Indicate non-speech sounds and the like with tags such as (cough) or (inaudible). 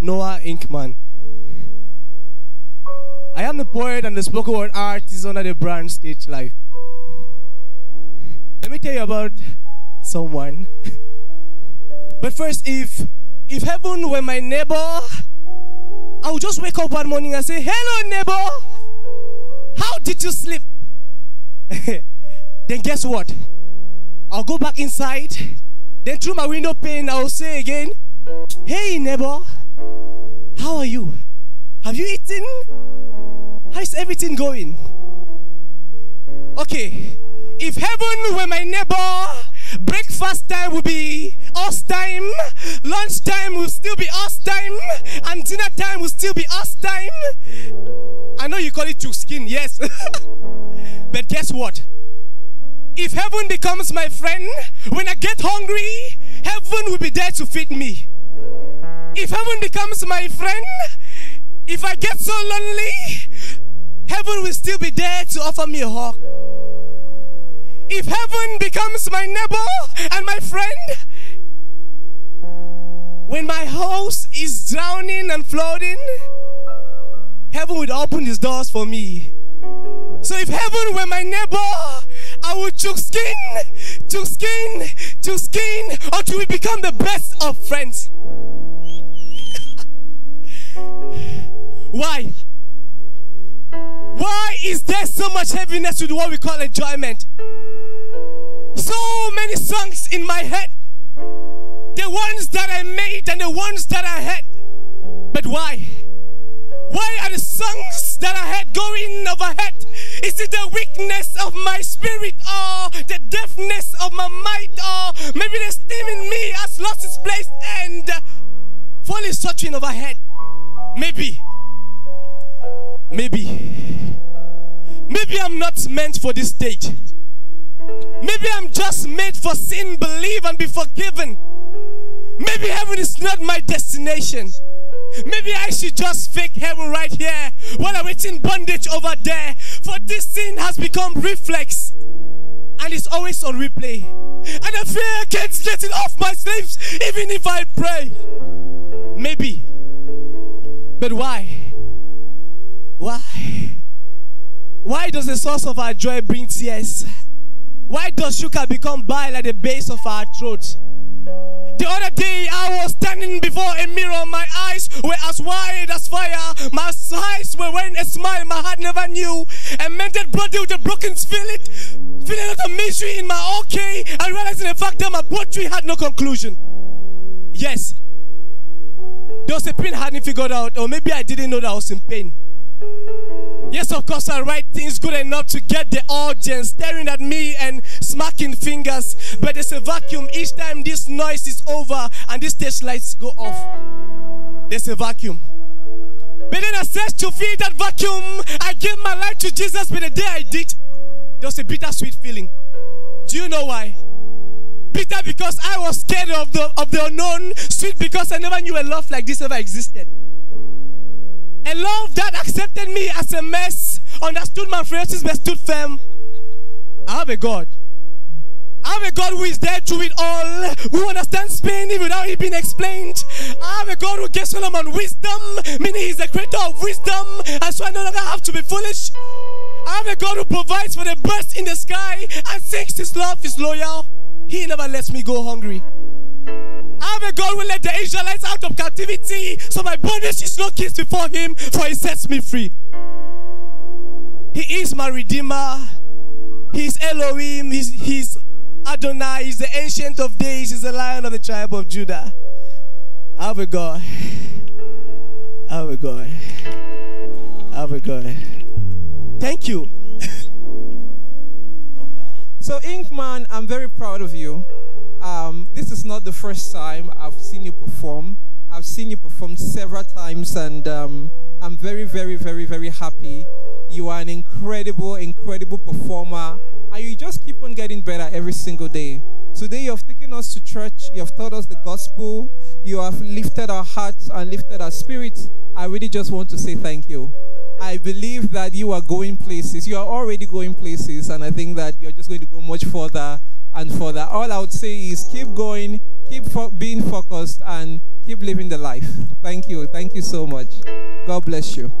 Noa Inkman. I am the poet and the spoken word artist under the brand Stage Life. Let me tell you about someone. but first, if if heaven were my neighbor, I would just wake up one morning and say, Hello, neighbor. How did you sleep? (laughs) then guess what? I'll go back inside. Then through my window pane, I'll say again, Hey, neighbor. How are you? Have you eaten? How's everything going? Okay. If heaven were my neighbor, breakfast time would be us time, lunch time will still be us time, and dinner time will still be us time. I know you call it your skin, yes. (laughs) but guess what? If heaven becomes my friend, when I get hungry, heaven will be there to feed me. If heaven becomes my friend, if I get so lonely, heaven will still be there to offer me a hug. If heaven becomes my neighbor and my friend, when my house is drowning and flooding, heaven would open his doors for me. So if heaven were my neighbor, I would chook skin, chook skin, chook skin until we become the best of friends. Is there so much heaviness with what we call enjoyment? So many songs in my head. The ones that I made and the ones that I had. But why? Why are the songs that I had going overhead? Is it the weakness of my spirit or the deafness of my mind or maybe the steam in me has lost its place and fall is searching overhead? Maybe. Maybe. Maybe I'm not meant for this stage. Maybe I'm just made for sin, believe, and be forgiven. Maybe heaven is not my destination. Maybe I should just fake heaven right here while I'm waiting bondage over there. For this sin has become reflex and it's always on replay. And I fear I can't get it off my sleeves even if I pray. Maybe. But? Why? Why does the source of our joy bring tears? Why does sugar become bile at the base of our throats? The other day I was standing before a mirror, my eyes were as wide as fire, my eyes were wearing a smile my heart never knew. A mended body with a broken spirit, feeling out of misery in my okay, and realizing the fact that my poetry had no conclusion. Yes, there was a pain I hadn't figured out, or maybe I didn't know that I was in pain. Yes, of course, I write things good enough to get the audience staring at me and smacking fingers. But there's a vacuum each time this noise is over and these stage lights go off. There's a vacuum. But then I said to fill that vacuum, I gave my life to Jesus. But the day I did, there was a bittersweet feeling. Do you know why? Bitter because I was scared of the of the unknown. Sweet because I never knew a love like this ever existed. A love that accepted me as a mess, understood my frailties, but stood firm. I have a God. I have a God who is there through it all, who understands pain without it being explained. I have a God who gave Solomon wisdom, meaning he's the creator of wisdom, and so I no longer have to be foolish. I have a God who provides for the birds in the sky and thinks his love is loyal. He never lets me go hungry. A God will let the Israelites out of captivity, so my bondage is no kiss before him, for he sets me free. He is my redeemer. He's Elohim. He's, he's Adonai. He's the ancient of days. He's the lion of the tribe of Judah. A God. A God. A God. Thank you. (laughs) so, Inkman, I'm very proud of you. Um, this is not the first time I've seen you perform. I've seen you perform several times, and um, I'm very, very, very, very happy. You are an incredible, incredible performer, and you just keep on getting better every single day. Today, you have taken us to church, you have taught us the gospel, you have lifted our hearts and lifted our spirits. I really just want to say thank you. I believe that you are going places. You are already going places, and I think that you're just going to go much further And for that, all I would say is keep going, keep fo- being focused, and keep living the life. Thank you. Thank you so much. God bless you.